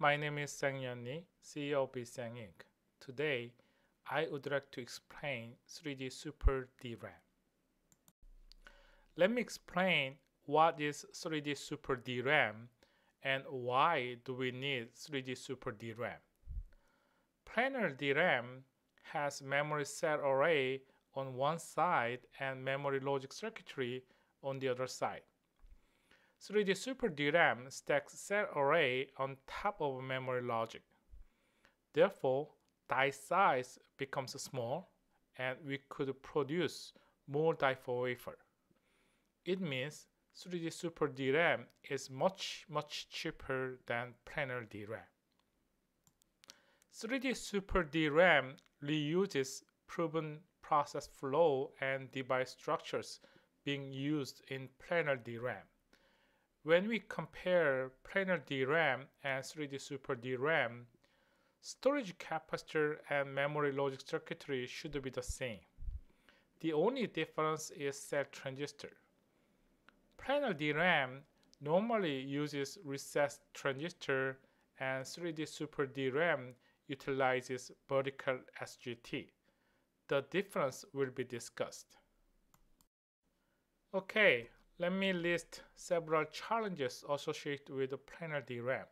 my name is Sang-Yeon Lee, CEO of BeSang Inc. Today, I would like to explain 3D Super DRAM. Let me explain what is 3D Super DRAM and why do we need 3D Super DRAM. Planar DRAM has memory cell array on one side and memory logic circuitry on the other side. 3D Super DRAM stacks cell array on top of memory logic. Therefore, die size becomes small and we could produce more die for wafer. It means 3D Super DRAM is much much cheaper than planar DRAM. 3D Super DRAM reuses proven process flow and device structures being used in planar DRAM. When we compare planar DRAM and 3D Super DRAM, storage capacitor and memory logic circuitry should be the same. The only difference is cell transistor. Planar DRAM normally uses recessed transistor and 3D Super DRAM utilizes vertical SGT. The difference will be discussed. Okay, let me list several challenges associated with planar DRAM.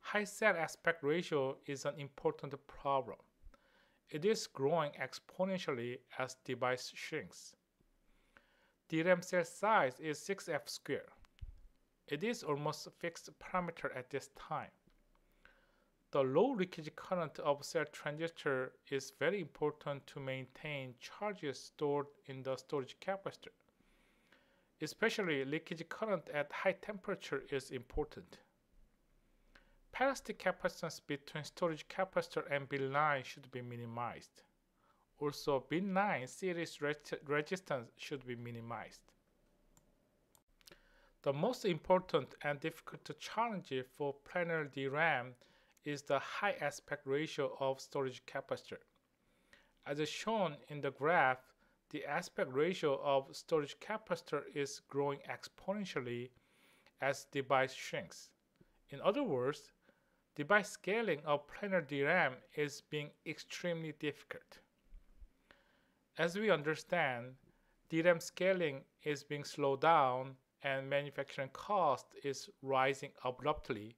High cell aspect ratio is an important problem. It is growing exponentially as device shrinks. DRAM cell size is 6F square. It is almost fixed parameter at this time. The low leakage current of cell transistor is very important to maintain charges stored in the storage capacitor. Especially leakage current at high temperature is important. Parasitic capacitance between storage capacitor and bit line should be minimized. Also, bit line series resistance should be minimized. The most important and difficult challenge for planar DRAM is the high aspect ratio of storage capacitor. As shown in the graph, the aspect ratio of storage capacitor is growing exponentially as device shrinks. In other words, device scaling of planar DRAM is being extremely difficult. As we understand, DRAM scaling is being slowed down and manufacturing cost is rising abruptly,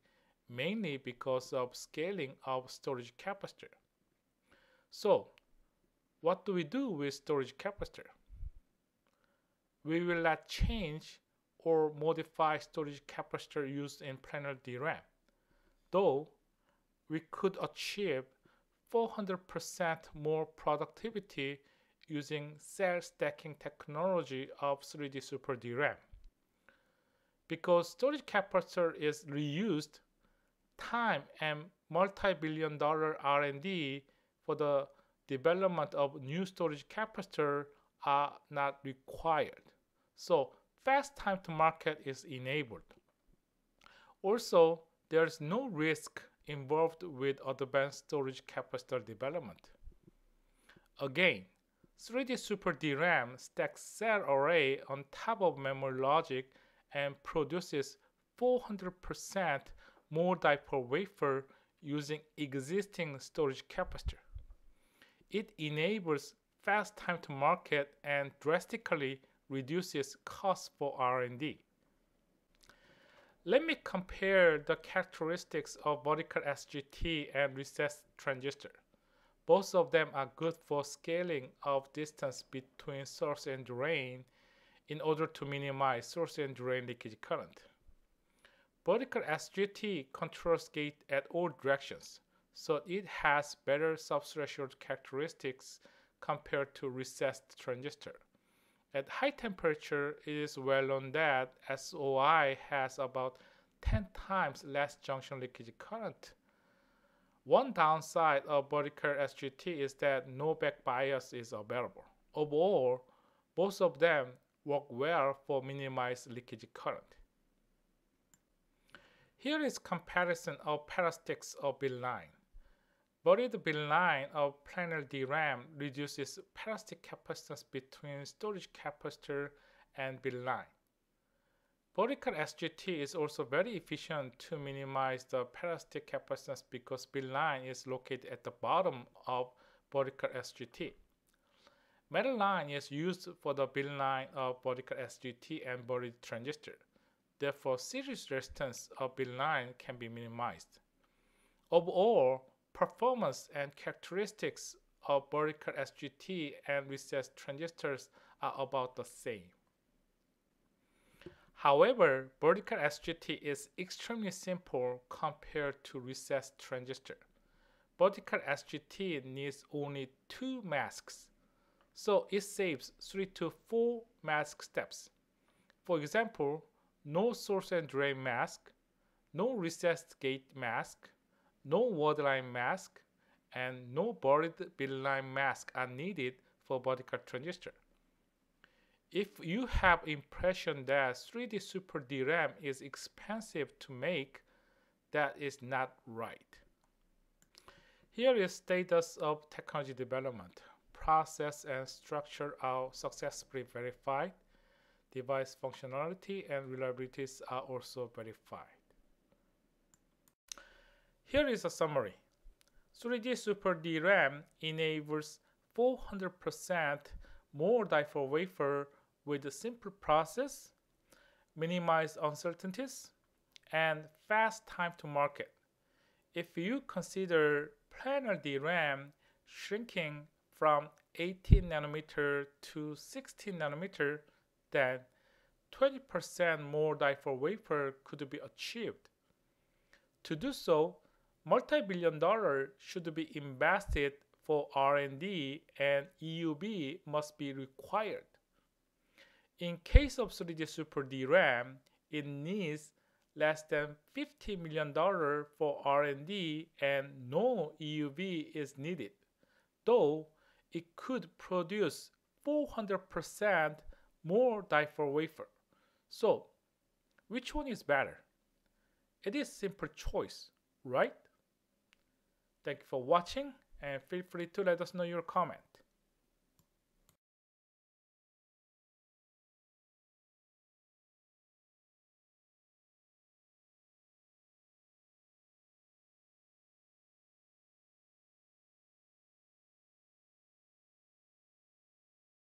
mainly because of scaling of storage capacitor. So, what do we do with storage capacitor? We will not change or modify storage capacitor used in planar DRAM, though we could achieve 400% more productivity using cell stacking technology of 3D Super DRAM. Because storage capacitor is reused, time and multi-billion dollar R&D for the development of new storage capacitor are not required. So fast time to market is enabled. Also, there is no risk involved with advanced storage capacitor development. Again, 3D Super DRAM stacks cell array on top of memory logic and produces 400% more die per wafer using existing storage capacitor. It enables fast time to market and drastically reduces cost for R&D. Let me compare the characteristics of vertical SGT and recessed transistor. Both of them are good for scaling of distance between source and drain in order to minimize source and drain leakage current. Vertical SGT controls gate at all directions, so it has better subthreshold characteristics compared to recessed transistor. At high temperature, it is well known that SOI has about 10 times less junction leakage current. One downside of vertical SGT is that no back bias is available. Overall, both of them work well for minimized leakage current. Here is comparison of parasitics of bit bit line of planar DRAM reduces parasitic capacitance between storage capacitor and bit line. Vertical SGT is also very efficient to minimize the parasitic capacitance because bit line is located at the bottom of vertical SGT. Metal line is used for the bit line of vertical SGT and buried transistor. Therefore, series resistance of bit line can be minimized. Overall, performance and characteristics of vertical SGT and recessed transistors are about the same. However, vertical SGT is extremely simple compared to recessed transistor. Vertical SGT needs only two masks, so it saves 3 to 4 mask steps. For example, no source and drain mask, no recessed gate mask, no word line mask, and no buried bit line mask are needed for vertical transistor. If you have impression that 3D Super DRAM is expensive to make, that is not right. Here is status of technology development. Process and structure are successfully verified. Device functionality and reliabilities are also verified. Here is a summary. 3D Super DRAM enables 400% more die for wafer with a simple process, minimize uncertainties, and fast time to market. If you consider planar DRAM shrinking from 18 nanometer to 16 nanometer, then 20% more die for wafer could be achieved. To do so, multi-billion dollar should be invested for R&D and EUV must be required. In case of 3D Super DRAM, it needs less than $50 million for R&D and no EUV is needed, though it could produce 400% more die for wafer. So, which one is better? It is simple choice, right? Thank you for watching and feel free to let us know your comment.